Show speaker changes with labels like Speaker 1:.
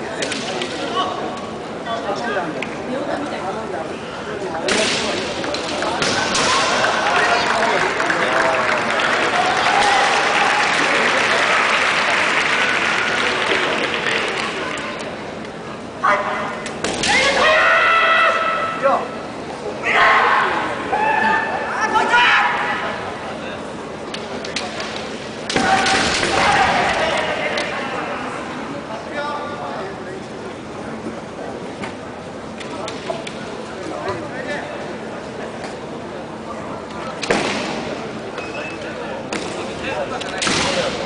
Speaker 1: みたいな。
Speaker 2: Thank you.